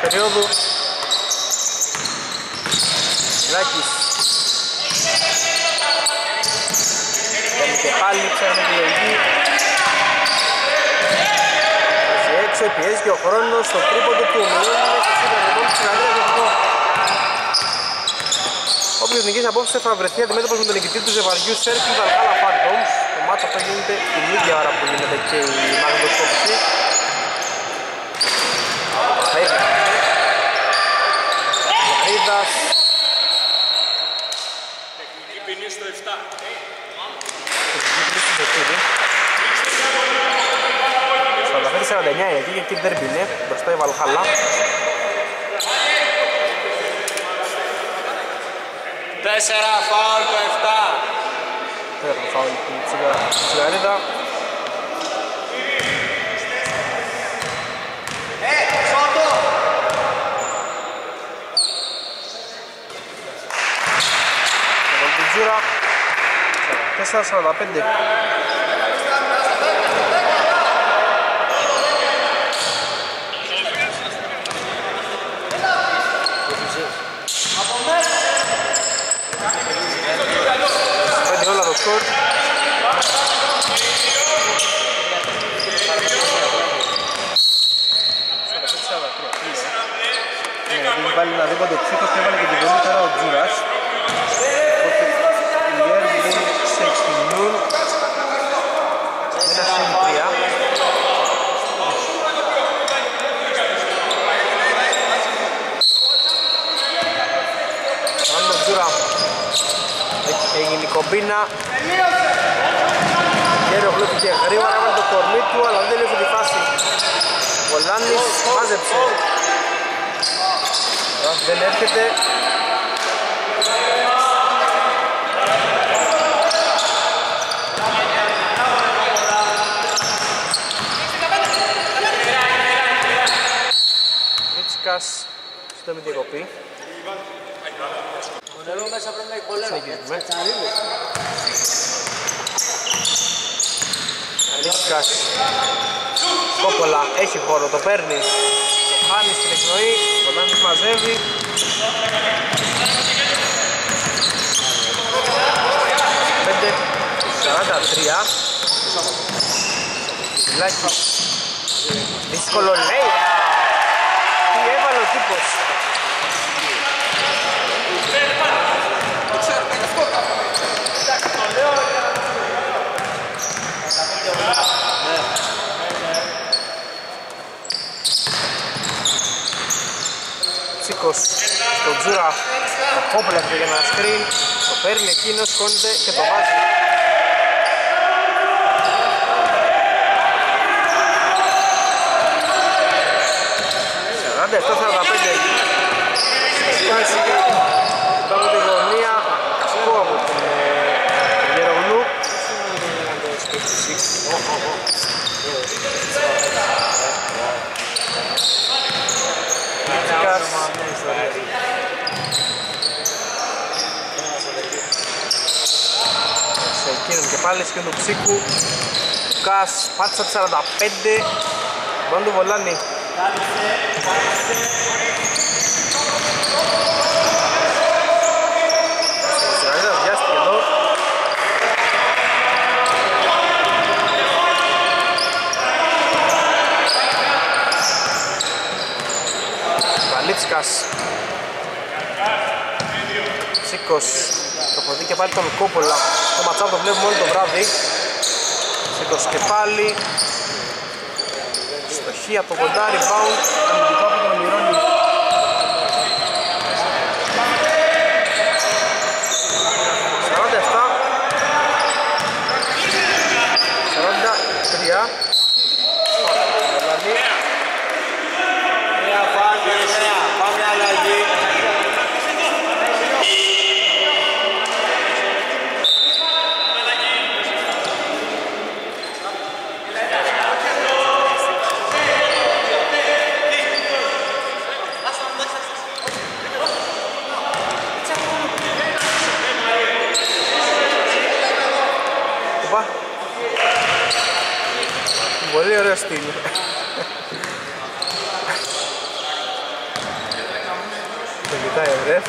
της τελευταίας περίοδου. Ράκης Κάνει και πάλι ψάχνει τη λογική. Βάζει έξω, πιέζει και ο χρόνος στο τρίποντο του ομιλώνει και σίγουρα λοιπόν του Συναδρία Ζωτικό Όποιος νικήσει απόψε θα βρεθεί αντιμέτωπος με τον νικητή του ζευγαριού Σέρκη Βαλχάλα Phantoms Το μάτσο αυτό γίνεται την ίδια ώρα που γίνεται και η μαγνητοσκόπηση Θα είναι Λαρίδας Τεχνική ποινή στο 7. Στα 45-49 είναι εκεί γιατί δεν είναι μπροστά η Βαλχάλα. Τέσσερα φάουλ το 7. Δεν θα φάω την τσιγα- τσιγαρίδα. Ε, σώτο. Θα βάλει την τζούρα. 4-45. Πέντε όλα το σκορ. Ναι, έχει βάλει ένα δίποντο ψύχος και έβαλε και την πολύ τώρα ο Τζούρας. Οπότε οι Airball σε ξεκινούν με ένα συν τρία. Αν τον Τζούρα Έ- έγινε η κομπίνα Γέρο χλώθηκε γρήγορα, έβαλε το κορμί του αλλά δεν τελείωσε τη φάση. Βολάνης μάζεψε Τώρα δεν έρχεται. Μίτσικας στο μη διακοπή Το νερό μέσα πρέπει να έχει κολέρα. Συνεχίζουμε. Τσαρίλες. Μίτσικας Κόπολα έχει χώρο, το παίρνει Το χάνει στην εκνοή Ο Λάνης μαζεύει Πέντε 43 Κοντιλάκης. Δύσκολο λέει. Τι έβαλε ο τύπος. Στο τζούρα Τζούρα απόπλευτε για ένα σκριν το παίρνει εκείνος, χώνεται και το βάζει. Άντε, 4-5 εκείνον και πάλι σε εκείνον του Ψίκου Κάς πάτησα τη 45 Μπορεί του βολάνει Σιγαρίδας βιάστηκε εδώ. Καλίτσικας Σίκος Τροφοδεί και πάλι τον Κόπολα Το ματσάπ το βλέπουμε όλο το βράδυ. Σίκος και πάλι Στοχή από κοντά, rebound. Αμυντικό από τον Μυρώνη Σαράντα εφτά Σαράντα τρία Δηλαδή Μια φάση, νέα. Πάμε αλλαγή. Οπα. Πολύ ωραίο στυλ. Το κοιτάει ο ρεφ.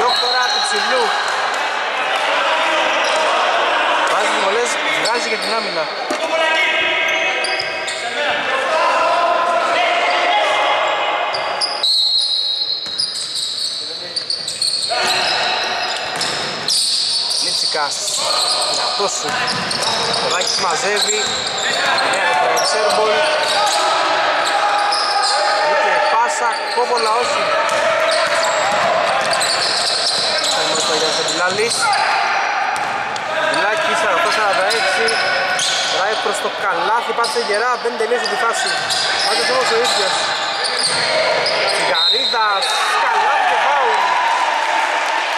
Λοκ τώρα του ψηλού. Βάζει βολές, βγάζει και την άμυνα. Λίτσικας, δυνατός σου. Ο Δάκης μαζεύει, νέα το Σέρμπολ. Δίκαιη πάσα, κόμπολα όχι. Όμως το για τον Πιλάλης. Πιλάκης, 48-46. Τράει προς το καλάθι, πάτε γερά, δεν τελείωσε τη φάση. Πάτε όμως ο ίδιος. Τσιγαρίδας, καλάθι και φάουλ.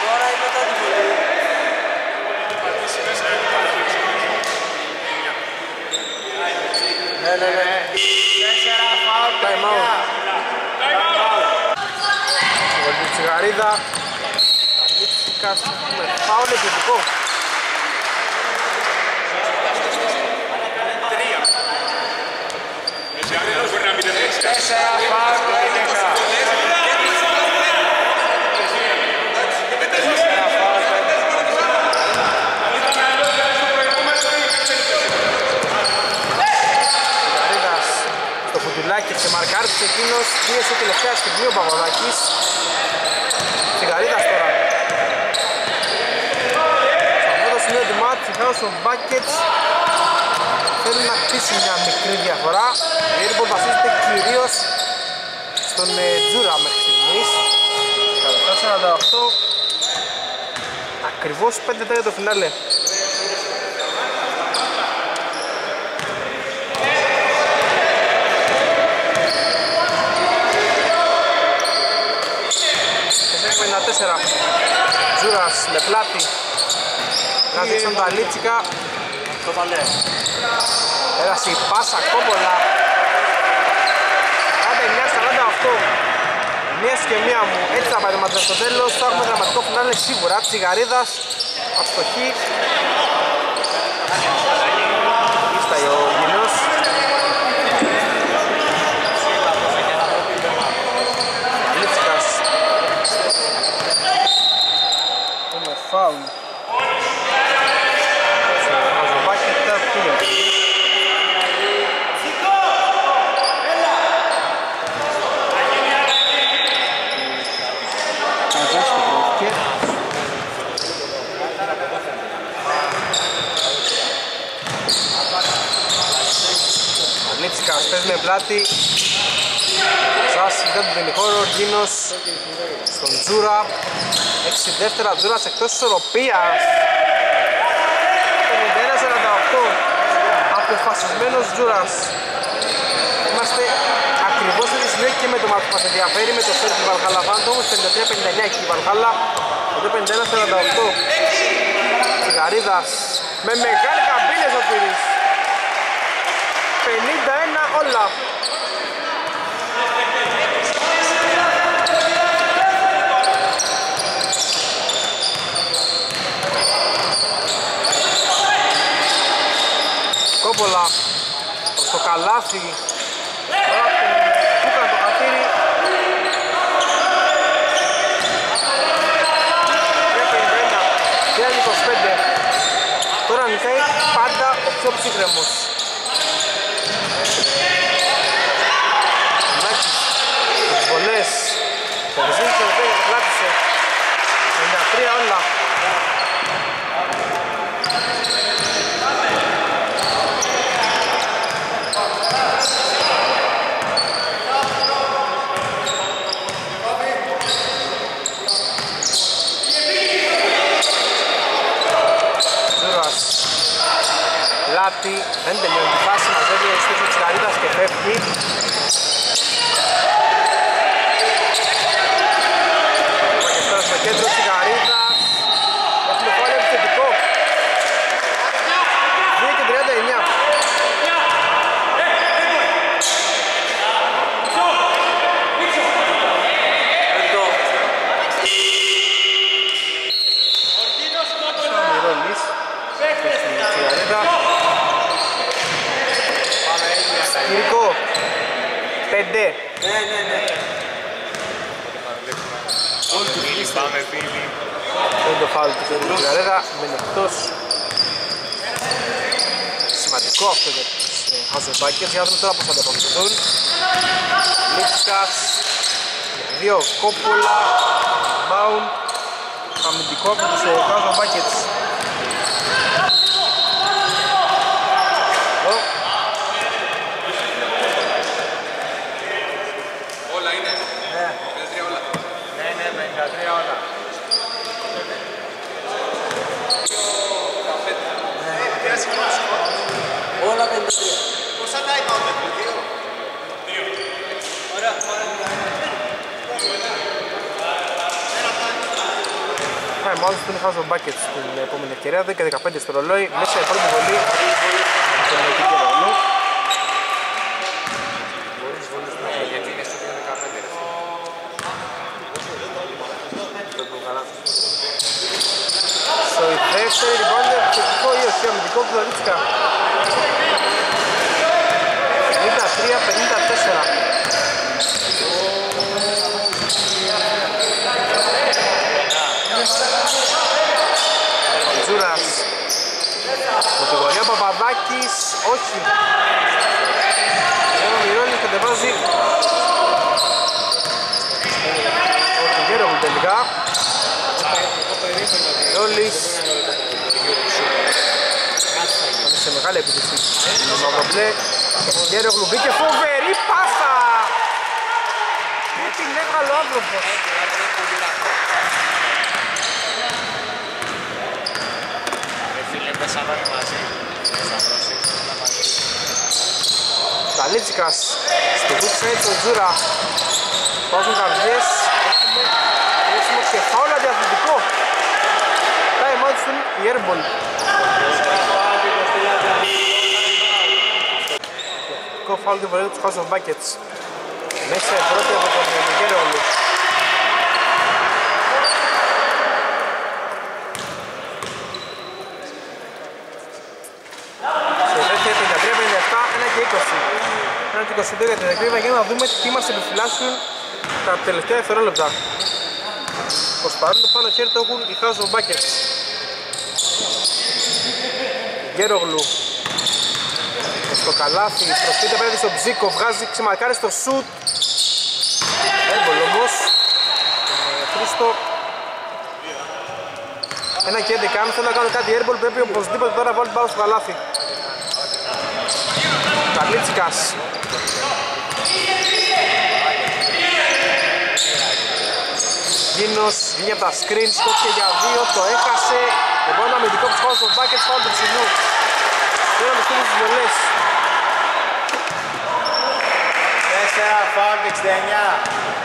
Τώρα είναι μετά ναι, ναι. Τέσσερα φάουλ, time out. Βολή τσιγαρίδα. Καλύψικας με φάουλ επιθυντικό. Τέσσερα φάουλ, 11. Κουτουλάκι και μαρκάρισε εκείνος. Πίεσε τελευταία στιγμή ο Παπαδάκης. Τσιγαρίδας τώρα. Σε αυτό το σημείο του μάτς, η House of Buckets θέλει να χτίσει μια μικρή διαφορά. Η Airborne βασίζεται κυρίως στον ε, Τζούρα μέχρι στιγμής. 47-48. Ακριβώς 5 λεπτά για το φινάλε. Έχουμε ένα 4. Τζούρας με πλάτη. Βγάζει στον Ταλίτσικα. Το παλέ. Πέρασε η πάσα κόμπολα. 49-48. Μία και μία μου. Έτσι θα πάει το μάτια στο τέλος. Θα έχουμε δραματικό φινάλε σίγουρα. Τσιγαρίδας. Αστοχή. Ήρθα ο Γινός. Καλίτσικας παίζει με πλάτη Ζάση δεν του δίνει χώρο, Γκίνος στον Τζούρα. 6 δεύτερα, Τζούρας εκτός ισορροπίας 51-48 αποφασισμένος Τζούρας. Είμαστε ακριβώς στο σημείο και με το μάτι που μας ενδιαφέρει με το σέρ του Βαλχάλα Βάντο όμως 53-59 εκεί η Βαλχάλα. Εδώ 51-48 Τσιγαρίδας. Με μεγάλη καμπύλες ο Πύρης 51 όλα. Κόπολα προς το καλάθι. Τώρα τον Κούκαν το χατήρι Και 25 Τώρα νικάει πάντα ο πιο ψύχρεμος Νάκης τις βολές Το βυζίνει το βέγε, το πλάτησε 93 όλα Ζούρας Λάτι, δεν τελειώνει τη φάση, μαζεύει ο Στέφος Τσιγαρίδας και φεύγει Πακεστάς στο κέντρο Τσιγαρίδας Έχουμε πάλι επιθετικό 2 και 39 Μυρώνης στην Τσιγαρίδα Κυρικό 5 Πάμε φίλοι. Δεν το φάουλ του στην Τσιγαρίδα μείνει εκτός Σημαντικό αυτό για τους ε, Χαζομπάκες για να δούμε τώρα πώς θα το απομυθούν Λίτσικας Δύο Κόπολα Μπάουν Αμυντικό από τους ε, Χαζομπάκες Εδώ Όλα είναι. Είναι τρία όλα. Ναι, ναι, 53 όλα. Όλα 53. Πάει μάλλον στον House of Buckets στην επόμενη ευκαιρία 10 και 15 στο ρολόι μέσα η πρώτη βολή. Στον Νίκη Κερολού Γιατί είναι στο 2-15 ρε. στο δεύτερο λοιπόν επιθετικό ή όχι αμυντικό του Δωρίτσκα 53-54 Τζούρας με τη γωνία Παπαδάκης όχι. Εδώ Μυρώνης κατεβάζει ο Τιγέρογλου τελικά. Μυρώνης σε μεγάλη επίθεση το Μαυροπλέ. Τιγέρογλου μπήκε φοβερή πάσα. Πού την έβγαλε ο άνθρωπος Καλίτσικας στο good side του Τζούρα Βάζουν καρδιές. Έχουμε κρίσιμο και φάουλ αντιαθλητικό. Time out στην Airball. Κο φάουλ του βολίου τους House of Buckets Μέσα η πρώτη από τον Γέρολου Στο δεύτερο 53-57, 1 και 20. 1 και 22 για την ακρίβεια για να δούμε τι μας επιφυλάσσουν τα τελευταία δευτερόλεπτα. Πως παρόλο πάνω χέρι το έχουν οι House of Buckets. Γκέρογλου στο καλάθι, προσπίτε απέναντι στον Ψίκο, βγάζει, ξεμαρκάρει στο σουτ. Έμπολ όμως. Ε, Χρήστο. Ένα και 11, αν θέλω να κάνω κάτι airball πρέπει οπωσδήποτε τώρα να βάλω την μπάλα στο καλάθι. Καλίτσικας Γίνος βγήκε από τα screen, σκότηκε για δύο, το έχασε. Λοιπόν, αμυντικό του χώρου στο μπάκετ, φάουλ του ψηλού. Τώρα με στείλει τις βολές. 4 φάουλ 69.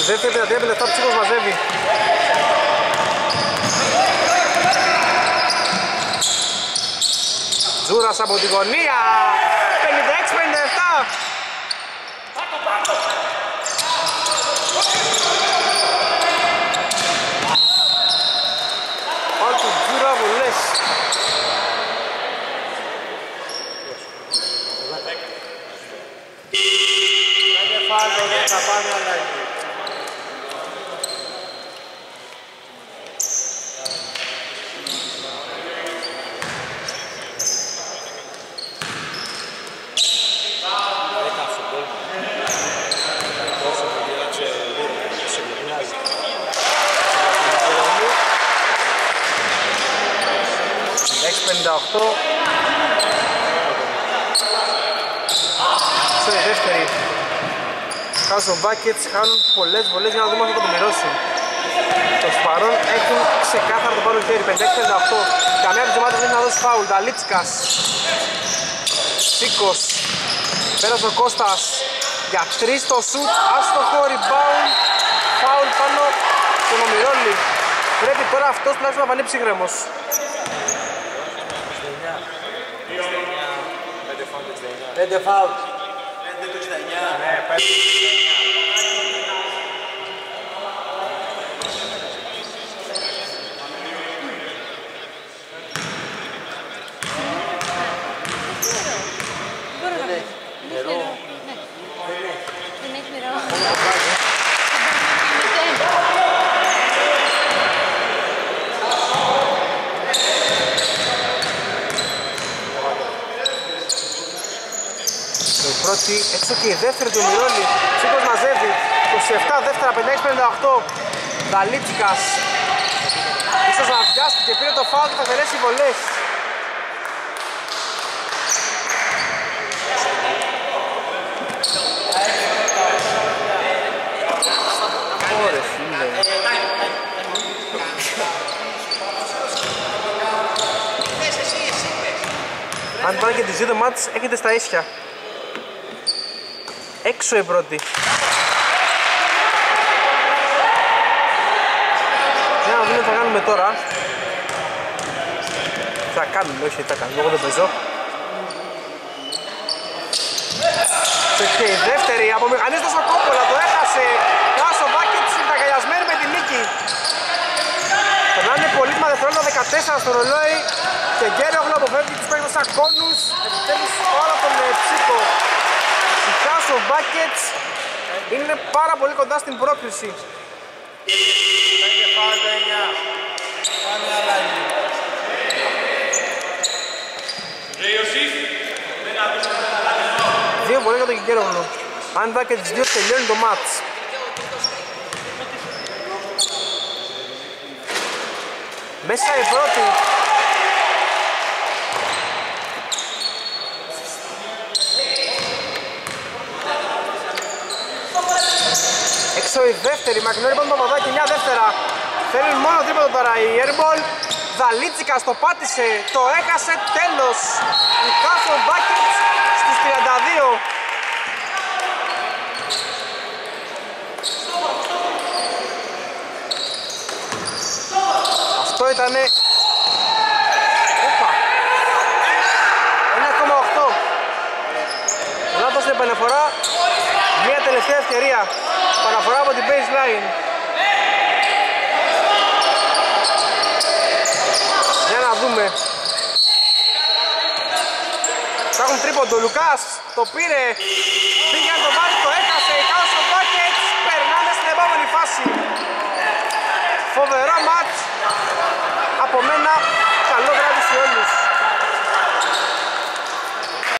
Στη δεύτερη 33 λεπτά ψύχος μαζεύει. Τζούρας από τη γωνία. 56-57. Πάω του Τζούρα βολές. Πέντε φάουλ το 10 πάμε αλλαγή. Έκανε φουντμπόλ μου. Όσο μου διάτσε λίγο, σε γυρνιάζει. Έχει 58. Σε δεύτερη. Χάζουν μπάκετς, χάνουν πολλές βολές για να δούμε αν θα το πληρώσουν. Το παρόν έχουν ξεκάθαρα το πάνω χέρι, 56-58. Καμία από τις ομάδες δεν έχει να δώσει φάουλ. Ταλίτσκας. Σίκος. Πέρασε ο Κώστας. Για τρεις το σουτ, άστοχο rebound. Φάουλ πάνω στον Ομιρόλη. Πρέπει τώρα αυτός τουλάχιστον να φανεί ψυχρέμος. 5 φάουλ 69. Πέντε φάουλ. Ναι, 5 Μπορώ να πει. Νερό. Ναι. Δεν έχει νερό. Δεν. Η πρώτη, έξω και η δεύτερη του Μιρόλη. Τσίκος μαζεύει. 27 δεύτερα, 56-58. Δαλίτσικας. Ίσως να βιάστηκε, πήρε το φάουλ και θα τελέσει βολές. Ωρε φίλε. Αν πάνε και τις δύο μάτς, έχετε στα ίσια. Έξω η πρώτη. Για να δούμε τι θα κάνουμε τώρα. Τι θα κάνουμε, όχι τι θα κάνουμε, εγώ δεν παίζω. Και η δεύτερη από μηχανίστας ο Κόπολα, το έχασε. Κάσο Μπάκετς είναι αγκαλιασμένη με τη νίκη. Περνάνε πολύ μα δευτερόλεπτα 14 στο ρολόι και Γκέρογλου αποφεύγει τους παίκτες σαν κόνους. Επιτέλους όλα τον ε, ψήκο. Η Κάσο Μπάκετς είναι πάρα πολύ κοντά στην πρόκριση. Πέντε φάουλ το 9. Πάμε αλλαγή. Δύο βολές για τον Γκέρογλου. Αν δά και τις δύο τελειώνει το μάτς. Μέσα η πρώτη. Έξω η δεύτερη, μακρινό ρήμα του Παπαδάκη, μια δεύτερα. Θέλουν μόνο τρίποντο τώρα η Airball. Δαλίτσικα το πάτησε, το έχασε, τέλος. Η Κάσο Μπάκετς στις 32. Αυτό ήτανε... Οπα. 1,8. Λάθος στην επαναφορά. Μια τελευταία ευκαιρία. Παναφορά από την baseline. Για να δούμε. Θα έχουν τρίποντο. Λουκάς το πήρε. Πήγε να το βάλει, το έχασε. Χάος ο Μπάκετς. Περνάνε στην επόμενη φάση. Φοβερό μάτς. Από μένα καλό βράδυ σε όλους.